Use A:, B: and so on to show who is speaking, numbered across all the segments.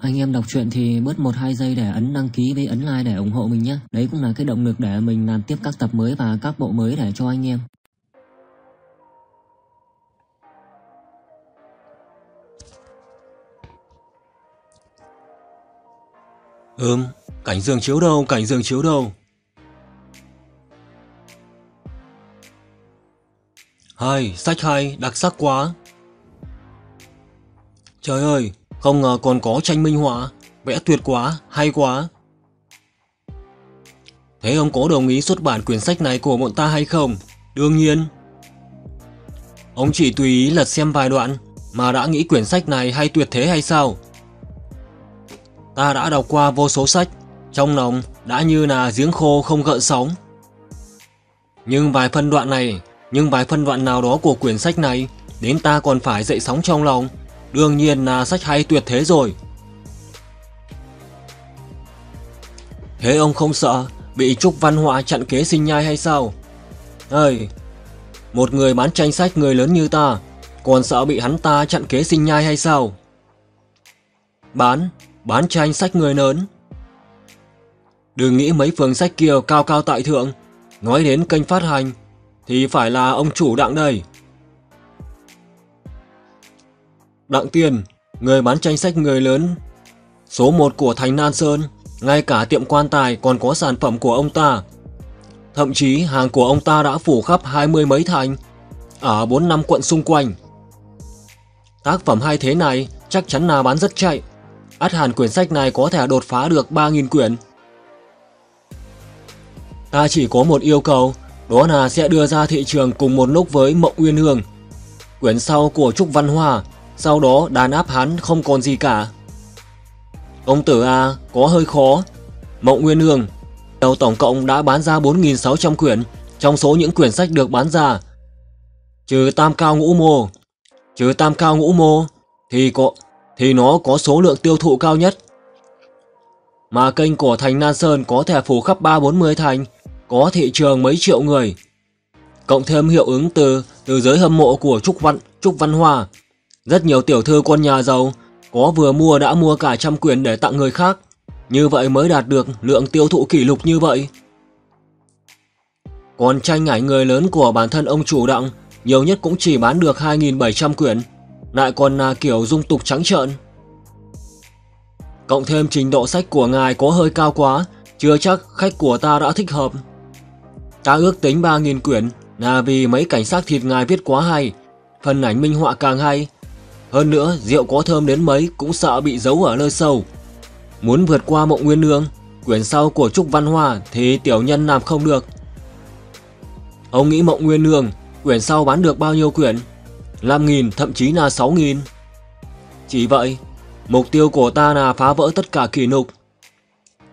A: Anh em đọc truyện thì bớt 1-2 giây để ấn đăng ký với ấn like để ủng hộ mình nhé. Đấy cũng là cái động lực để mình làm tiếp các tập mới và các bộ mới để cho anh em.
B: Ừm, cảnh giường chiếu đâu, cảnh giường chiếu đâu. Hay, sách hay, đặc sắc quá. Trời ơi, không ngờ còn có tranh minh họa, vẽ tuyệt quá, hay quá. Thế ông có đồng ý xuất bản quyển sách này của bọn ta hay không? Đương nhiên. Ông chỉ tùy ý lật xem vài đoạn mà đã nghĩ quyển sách này hay tuyệt thế hay sao? Ta đã đọc qua vô số sách, trong lòng đã như là giếng khô không gợn sóng. Nhưng vài phân đoạn này, nhưng vài phân đoạn nào đó của quyển sách này đến ta còn phải dậy sóng trong lòng. Đương nhiên là sách hay tuyệt thế rồi. Thế ông không sợ bị Trúc Văn Họa chặn kế sinh nhai hay sao? Ơi, một người bán tranh sách người lớn như ta, còn sợ bị hắn ta chặn kế sinh nhai hay sao? Bán, bán tranh sách người lớn. Đừng nghĩ mấy phường sách kia cao cao tại thượng, nói đến kênh phát hành, thì phải là ông chủ đặng đây. Đặng Tiền, người bán tranh sách người lớn, số 1 của thành Nan Sơn, ngay cả tiệm quan tài còn có sản phẩm của ông ta. Thậm chí hàng của ông ta đã phủ khắp hai mươi mấy thành, ở 4 năm quận xung quanh. Tác phẩm hay thế này chắc chắn là bán rất chạy. Át hẳn quyển sách này có thể đột phá được 3.000 quyển. Ta chỉ có một yêu cầu, đó là sẽ đưa ra thị trường cùng một lúc với Mộng Uyên Hương. Quyển sau của Trúc Văn Hoa, sau đó đàn áp hắn không còn gì cả. Ông tử A có hơi khó. Mộng Nguyên Hương đầu tổng cộng đã bán ra 4.600 quyển trong số những quyển sách được bán ra. Trừ tam cao ngũ mô, trừ tam cao ngũ mô thì có thì nó có số lượng tiêu thụ cao nhất. Mà kênh của thành Nan Sơn có thể phủ khắp 3-40 thành, có thị trường mấy triệu người. Cộng thêm hiệu ứng từ từ giới hâm mộ của Trúc Văn, Trúc Văn Hoa. Rất nhiều tiểu thư con nhà giàu có vừa mua đã mua cả trăm quyển để tặng người khác. Như vậy mới đạt được lượng tiêu thụ kỷ lục như vậy. Còn tranh ảnh người lớn của bản thân ông chủ đặng nhiều nhất cũng chỉ bán được 2.700 quyển, lại còn là kiểu dung tục trắng trợn. Cộng thêm trình độ sách của ngài có hơi cao quá, chưa chắc khách của ta đã thích hợp. Ta ước tính 3.000 quyển là vì mấy cảnh sát thịt ngài viết quá hay, phần ảnh minh họa càng hay. Hơn nữa, rượu có thơm đến mấy cũng sợ bị giấu ở nơi sâu. Muốn vượt qua mộng nguyên nương, quyển sau của Trúc Văn Hoa thì tiểu nhân làm không được. Ông nghĩ mộng nguyên nương, quyển sau bán được bao nhiêu quyển? 5.000 thậm chí là 6.000. Chỉ vậy, mục tiêu của ta là phá vỡ tất cả kỷ lục.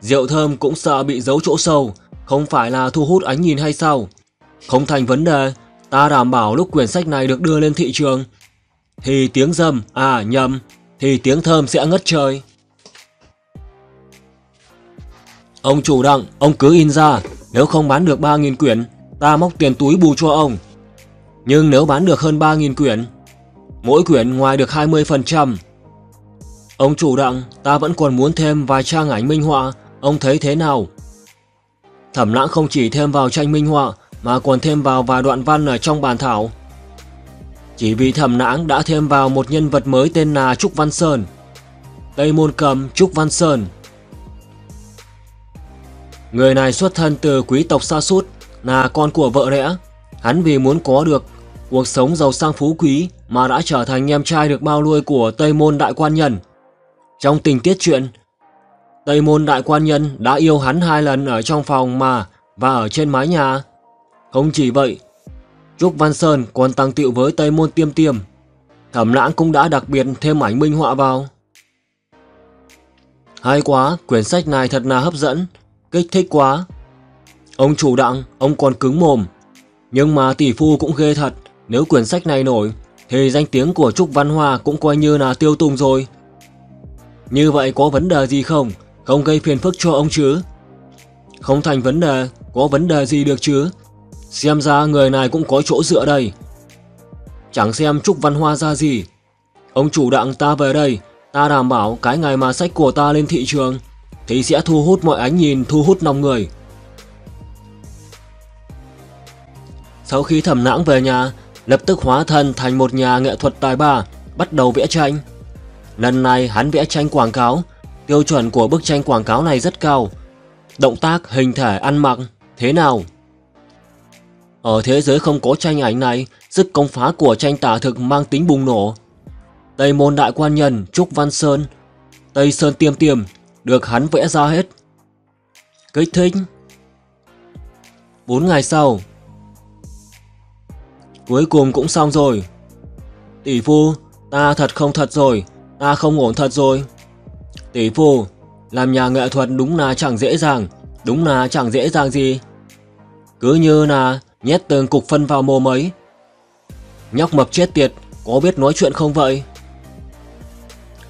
B: Rượu thơm cũng sợ bị giấu chỗ sâu, không phải là thu hút ánh nhìn hay sao? Không thành vấn đề, ta đảm bảo lúc quyển sách này được đưa lên thị trường, thì tiếng dâm, à nhầm, thì tiếng thơm sẽ ngất trời. Ông chủ đặng, ông cứ in ra, nếu không bán được 3.000 quyển, ta móc tiền túi bù cho ông. Nhưng nếu bán được hơn 3.000 quyển, mỗi quyển ngoài được 20%. Ông chủ đặng, ta vẫn còn muốn thêm vài trang ảnh minh họa, ông thấy thế nào? Thẩm lãng không chỉ thêm vào tranh minh họa, mà còn thêm vào vài đoạn văn ở trong bàn thảo. Chỉ vì thẩm nãng đã thêm vào một nhân vật mới tên là Trúc Văn Sơn. Tây môn cầm Trúc Văn Sơn. Người này xuất thân từ quý tộc xa sút là con của vợ rẽ. Hắn vì muốn có được cuộc sống giàu sang phú quý mà đã trở thành em trai được bao nuôi của Tây Môn Đại Quan Nhân. Trong tình tiết chuyện Tây Môn Đại Quan Nhân đã yêu hắn hai lần ở trong phòng mà và ở trên mái nhà. Không chỉ vậy, Trúc Văn Sơn còn tăng tiệu với Tây Môn Tiêm Tiêm. Thẩm lãng cũng đã đặc biệt thêm ảnh minh họa vào. Hay quá, quyển sách này thật là hấp dẫn, kích thích quá. Ông chủ đặng, ông còn cứng mồm. Nhưng mà tỷ phu cũng ghê thật, nếu quyển sách này nổi, thì danh tiếng của Trúc Văn Hoa cũng coi như là tiêu tùng rồi. Như vậy có vấn đề gì không? Không gây phiền phức cho ông chứ? Không thành vấn đề, có vấn đề gì được chứ? Xem ra người này cũng có chỗ dựa đây. Chẳng xem Trúc Văn Hoa ra gì. Ông chủ đặng ta về đây, Ta đảm bảo cái ngày mà sách của ta lên thị trường thì sẽ thu hút mọi ánh nhìn, thu hút lòng người. Sau khi thẩm nãng về nhà, lập tức hóa thân thành một nhà nghệ thuật tài ba, bắt đầu vẽ tranh. Lần này hắn vẽ tranh quảng cáo, tiêu chuẩn của bức tranh quảng cáo này rất cao. Động tác, hình thể, ăn mặc, thế nào? Ở thế giới không có tranh ảnh này, sức công phá của tranh tả thực mang tính bùng nổ. Tây môn đại quan nhân Trúc Văn Sơn, Tây Sơn Tiêm Tiêm được hắn vẽ ra hết. Kích thích. Bốn ngày sau, cuối cùng cũng xong rồi. Tỷ phu, ta thật không thật rồi, ta không ổn thật rồi. Tỷ phu, làm nhà nghệ thuật đúng là chẳng dễ dàng, đúng là chẳng dễ dàng gì. Cứ như là nhét từng cục phân vào mồm ấy. Nhóc mập chết tiệt, có biết nói chuyện không vậy?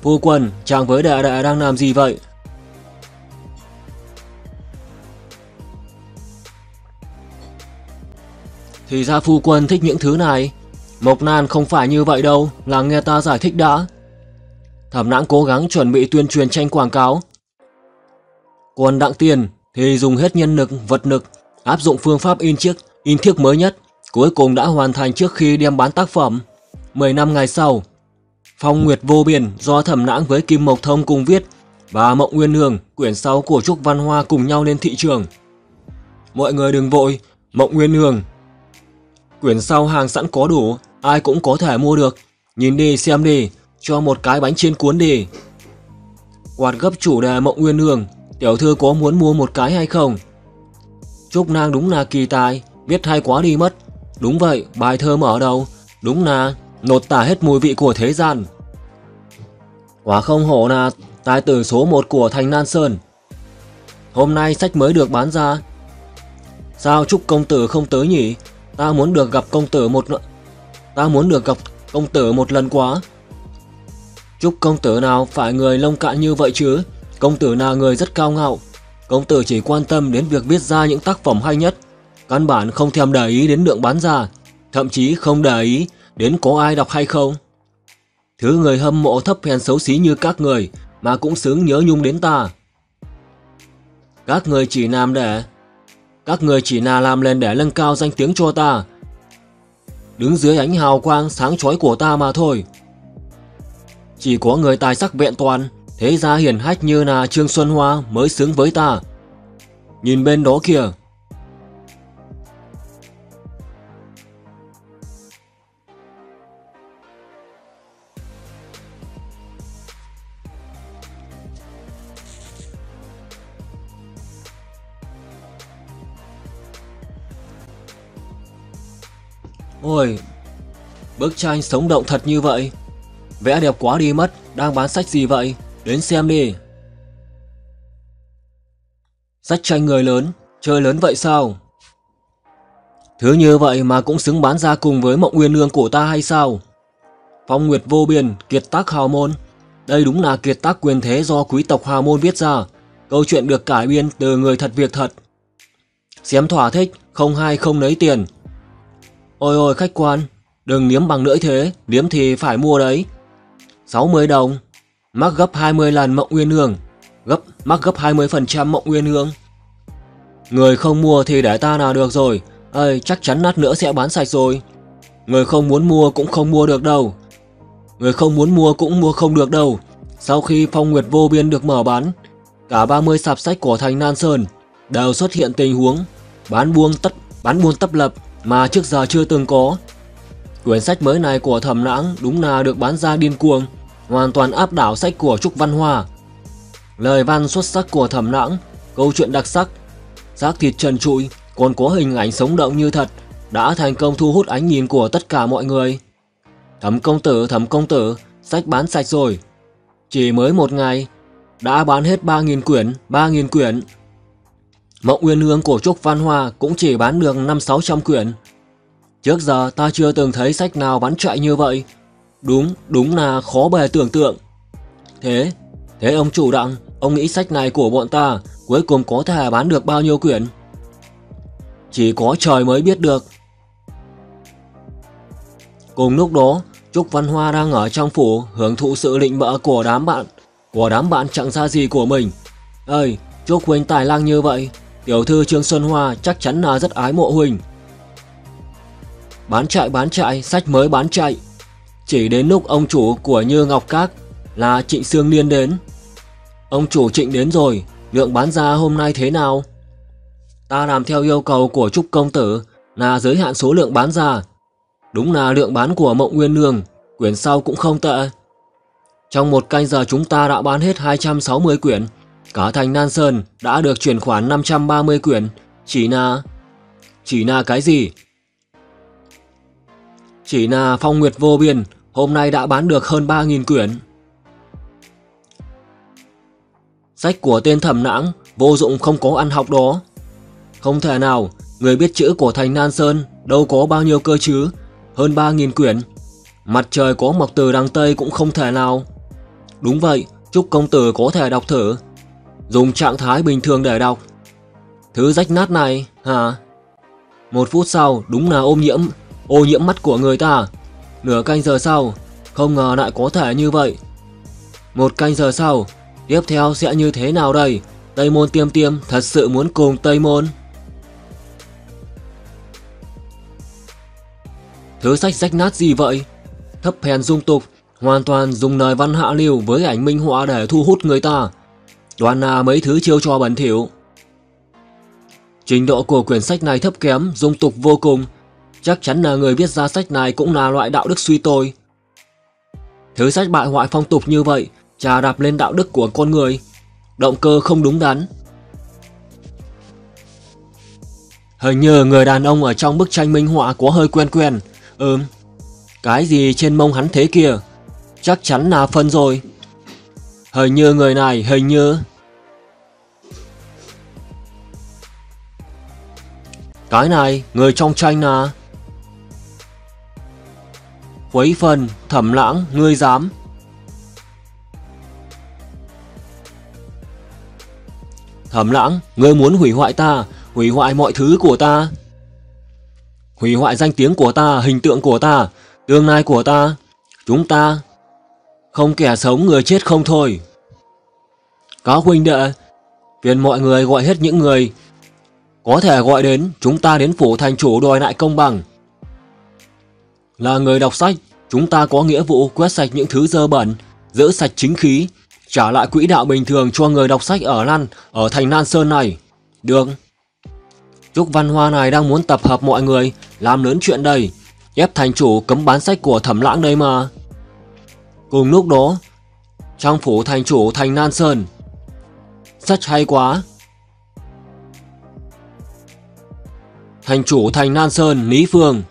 B: Phu quân, chàng với đệ đệ đang làm gì vậy? Thì ra phu quân thích những thứ này. Mộc Nan không phải như vậy đâu, là nghe ta giải thích đã. Thẩm nãng cố gắng chuẩn bị tuyên truyền tranh quảng cáo. Còn đặng tiền thì dùng hết nhân lực, vật lực, áp dụng phương pháp in chiếc, in thiếc mới nhất, cuối cùng đã hoàn thành trước khi đem bán tác phẩm. 10 năm ngày sau, Phong Nguyệt Vô Biên do Thẩm Nãng với Kim Mộc Thông cùng viết và Mộng Nguyên Hương, quyển 6 của Trúc Văn Hoa cùng nhau lên thị trường. Mọi người đừng vội, Mộng Nguyên Hương. Quyển sau hàng sẵn có đủ, ai cũng có thể mua được. Nhìn đi xem đi, cho một cái bánh chiên cuốn đi. Quạt gấp chủ đề Mộng Nguyên Hương, tiểu thư có muốn mua một cái hay không? Trúc Nang đúng là kỳ tài, viết hay quá đi mất. Đúng vậy, bài thơ mở đầu, đúng là nột tả hết mùi vị của thế gian. Quả không hổ là tài tử số 1 của thành Nan Sơn. Hôm nay sách mới được bán ra. Sao Trúc công tử không tới nhỉ? Ta muốn được gặp công tử một Ta muốn được gặp công tử một lần quá. Trúc công tử nào phải người lông cạn như vậy chứ? Công tử là người rất cao ngạo. Công tử chỉ quan tâm đến việc viết ra những tác phẩm hay nhất. Căn bản không thèm để ý đến lượng bán ra. Thậm chí không để ý đến có ai đọc hay không. Thứ người hâm mộ thấp hèn xấu xí như các người mà cũng xứng nhớ nhung đến ta. Các người chỉ làm để... Các người chỉ là làm lên để nâng cao danh tiếng cho ta. Đứng dưới ánh hào quang sáng chói của ta mà thôi. Chỉ có người tài sắc vẹn toàn, thế ra hiển hách như là Trương Xuân Hoa mới xứng với ta. Nhìn bên đó kìa. Ôi, bức tranh sống động thật như vậy. Vẽ đẹp quá đi mất, đang bán sách gì vậy? Đến xem đi. Sách tranh người lớn, chơi lớn vậy sao? Thứ như vậy mà cũng xứng bán ra cùng với mộng nguyên lương của ta hay sao? Phong Nguyệt vô biên, kiệt tác hào môn. Đây đúng là kiệt tác quyền thế do quý tộc hào môn viết ra. Câu chuyện được cải biên từ người thật việc thật. Xém thỏa thích, không hay không lấy tiền, Ôi ôi khách quan, đừng liếm bằng lưỡi thế, liếm thì phải mua đấy. 60 đồng, mắc gấp 20 lần mộng nguyên hương, gấp mắc gấp 20% mộng nguyên hương. Người không mua thì để ta nào được rồi, ơi chắc chắn nát nữa sẽ bán sạch rồi. Người không muốn mua cũng không mua được đâu. Người không muốn mua cũng mua không được đâu. Sau khi phong nguyệt vô biên được mở bán, cả 30 sạp sách của thành Nan Sơn đều xuất hiện tình huống bán buông tất bán buôn tấp lập mà trước giờ chưa từng có. Quyển sách mới này của Thẩm Lãng đúng là được bán ra điên cuồng, hoàn toàn áp đảo sách của Trúc Văn Hoa. Lời văn xuất sắc của Thẩm Lãng, câu chuyện đặc sắc, xác thịt trần trụi, còn có hình ảnh sống động như thật, đã thành công thu hút ánh nhìn của tất cả mọi người. Thẩm công tử, thẩm công tử, sách bán sạch rồi. Chỉ mới một ngày, đã bán hết 3.000 quyển, 3.000 quyển. Mộng uyên Hương của Trúc Văn Hoa cũng chỉ bán được 5-600 quyển. Trước giờ ta chưa từng thấy sách nào bán chạy như vậy. Đúng, đúng là khó bề tưởng tượng. Thế, thế ông chủ đặng, ông nghĩ sách này của bọn ta cuối cùng có thể bán được bao nhiêu quyển? Chỉ có trời mới biết được. Cùng lúc đó, Trúc Văn Hoa đang ở trong phủ hưởng thụ sự định bỡ của đám bạn, của đám bạn chẳng ra gì của mình. Ơi, Trúc Huynh tài năng như vậy, tiểu thư Trương Xuân Hoa chắc chắn là rất ái mộ huỳnh Bán chạy bán chạy, sách mới bán chạy. Chỉ đến lúc ông chủ của Như Ngọc Các là Trịnh Sương Niên đến. Ông chủ Trịnh đến rồi, lượng bán ra hôm nay thế nào? Ta làm theo yêu cầu của Trúc Công Tử là giới hạn số lượng bán ra. Đúng là lượng bán của Mộng Nguyên Nương, quyển sau cũng không tệ. Trong một canh giờ chúng ta đã bán hết 260 quyển. Cả thành Nan Sơn đã được chuyển khoản 530 quyển. Chỉ là... Chỉ là cái gì? Chỉ là phong nguyệt vô biên, hôm nay đã bán được hơn 3.000 quyển. Sách của tên thẩm nãng, vô dụng không có ăn học đó. Không thể nào, người biết chữ của thành Nan Sơn đâu có bao nhiêu cơ chứ, hơn 3.000 quyển. Mặt trời có mọc từ đằng Tây cũng không thể nào. Đúng vậy, chúc công tử có thể đọc thử. Dùng trạng thái bình thường để đọc. Thứ rách nát này, hả? Một phút sau, đúng là ô nhiễm, ô nhiễm mắt của người ta. Nửa canh giờ sau, không ngờ lại có thể như vậy. Một canh giờ sau, tiếp theo sẽ như thế nào đây? Tây môn tiêm tiêm thật sự muốn cùng Tây môn. Thứ sách rách nát gì vậy? Thấp hèn dung tục, hoàn toàn dùng lời văn hạ lưu với ảnh minh họa để thu hút người ta. Toàn là mấy thứ chiêu trò bẩn thỉu. Trình độ của quyển sách này thấp kém, dung tục vô cùng. Chắc chắn là người viết ra sách này cũng là loại đạo đức suy tồi. Thứ sách bại hoại phong tục như vậy, trà đạp lên đạo đức của con người. Động cơ không đúng đắn. Hình như người đàn ông ở trong bức tranh minh họa có hơi quen quen. Ừm, cái gì trên mông hắn thế kia? Chắc chắn là phân rồi. Hình như người này, hình như... Cái này, người trong tranh à? quấy phần, thẩm lãng, ngươi dám. Thẩm lãng, ngươi muốn hủy hoại ta, hủy hoại mọi thứ của ta. Hủy hoại danh tiếng của ta, hình tượng của ta, tương lai của ta. Chúng ta không kẻ sống người chết không thôi. Có huynh đệ, phiền mọi người gọi hết những người có thể gọi đến chúng ta đến phủ thành chủ đòi lại công bằng. Là người đọc sách, chúng ta có nghĩa vụ quét sạch những thứ dơ bẩn, giữ sạch chính khí, trả lại quỹ đạo bình thường cho người đọc sách ở Lan, ở thành Nan Sơn này. Được. Trúc Văn Hoa này đang muốn tập hợp mọi người, làm lớn chuyện đây, ép thành chủ cấm bán sách của thẩm lãng đây mà. Cùng lúc đó, trong phủ thành chủ thành Nan Sơn. Sách hay quá. Thành chủ thành Nan Sơn, Lý Phương.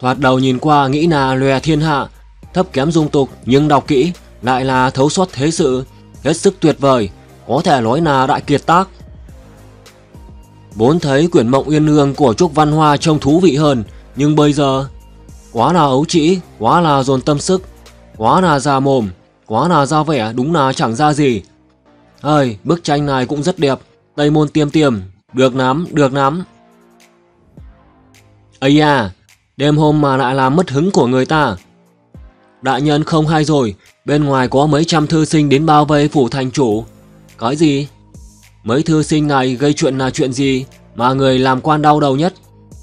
B: Thoạt đầu nhìn qua nghĩ là lòe thiên hạ, thấp kém dung tục nhưng đọc kỹ lại là thấu suốt thế sự, hết sức tuyệt vời, có thể nói là đại kiệt tác. Bốn thấy quyển mộng uyên ương của Trúc Văn Hoa trông thú vị hơn, nhưng bây giờ quá là ấu trĩ, quá là dồn tâm sức, quá là già mồm, quá là ra vẻ đúng là chẳng ra gì. Ơi, bức tranh này cũng rất đẹp, Tây môn tiêm tiềm, được lắm, được lắm. Ây à, đêm hôm mà lại làm mất hứng của người ta. Đại nhân không hay rồi, bên ngoài có mấy trăm thư sinh đến bao vây phủ thành chủ. Cái gì? Mấy thư sinh này gây chuyện là chuyện gì mà người làm quan đau đầu nhất?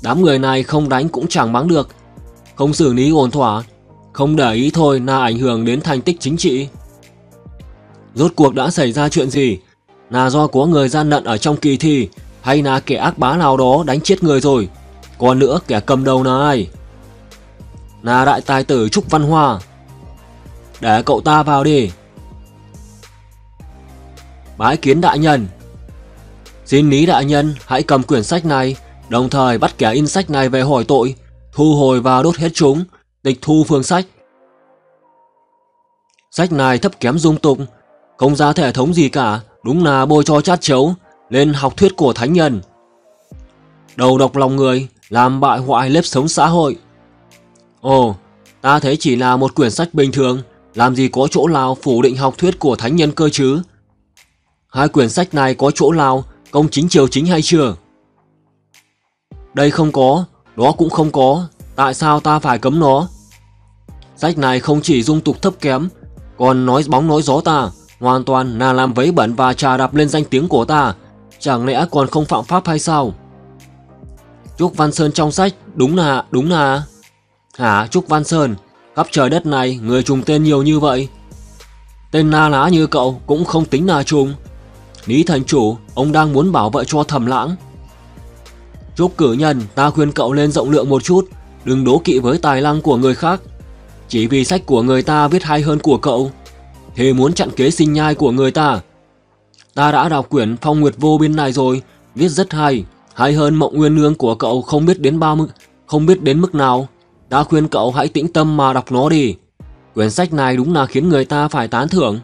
B: Đám người này không đánh cũng chẳng mắng được. Không xử lý ổn thỏa, không để ý thôi là ảnh hưởng đến thành tích chính trị. Rốt cuộc đã xảy ra chuyện gì? Là do có người gian lận ở trong kỳ thi hay là kẻ ác bá nào đó đánh chết người rồi? Còn nữa kẻ cầm đầu là ai? Là đại tài tử Trúc Văn Hoa. Để cậu ta vào đi. Bái kiến đại nhân. Xin Lý đại nhân hãy cầm quyển sách này, đồng thời bắt kẻ in sách này về hỏi tội, thu hồi và đốt hết chúng, tịch thu phương sách. Sách này thấp kém dung tục, không ra thể thống gì cả, đúng là bôi cho chát chấu, lên học thuyết của thánh nhân. Đầu độc lòng người, làm bại hoại nếp sống xã hội. Ồ, ta thấy chỉ là một quyển sách bình thường, làm gì có chỗ nào phủ định học thuyết của thánh nhân cơ chứ? Hai quyển sách này có chỗ nào công chính triều chính hay chưa? Đây không có, đó cũng không có, Tại sao ta phải cấm nó? Sách này không chỉ dung tục thấp kém, còn nói bóng nói gió ta, hoàn toàn là làm vấy bẩn và trà đạp lên danh tiếng của ta. Chẳng lẽ còn không phạm pháp hay sao? Trúc Văn Sơn trong sách, đúng là, đúng là... Hả, Trúc Văn Sơn, khắp trời đất này người trùng tên nhiều như vậy. Tên na lá như cậu cũng không tính là trùng. Lý thành chủ, ông đang muốn bảo vệ cho thầm lãng. Trúc cử nhân, ta khuyên cậu lên rộng lượng một chút, đừng đố kỵ với tài năng của người khác. Chỉ vì sách của người ta viết hay hơn của cậu, thì muốn chặn kế sinh nhai của người ta. Ta đã đọc quyển Phong Nguyệt Vô Biên này rồi, viết rất hay, hay hơn Mộng Nguyên Nương của cậu không biết đến bao mức, không biết đến mức nào. Ta khuyên cậu hãy tĩnh tâm mà đọc nó đi. Quyển sách này đúng là khiến người ta phải tán thưởng.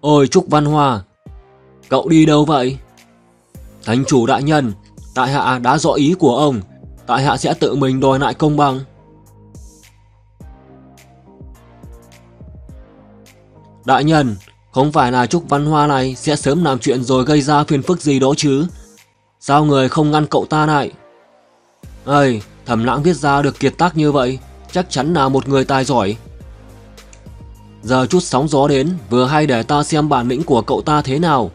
B: Ôi Trúc Văn Hoa, cậu đi đâu vậy? Thánh chủ đại nhân, tại hạ đã rõ ý của ông, tại hạ sẽ tự mình đòi lại công bằng. Đại nhân, không phải là Trúc Văn Hoa này sẽ sớm làm chuyện rồi gây ra phiền phức gì đó chứ? Sao người không ngăn cậu ta lại? Ây, thẩm lãng viết ra được kiệt tác như vậy, chắc chắn là một người tài giỏi. Giờ chút sóng gió đến, vừa hay để ta xem bản lĩnh của cậu ta thế nào.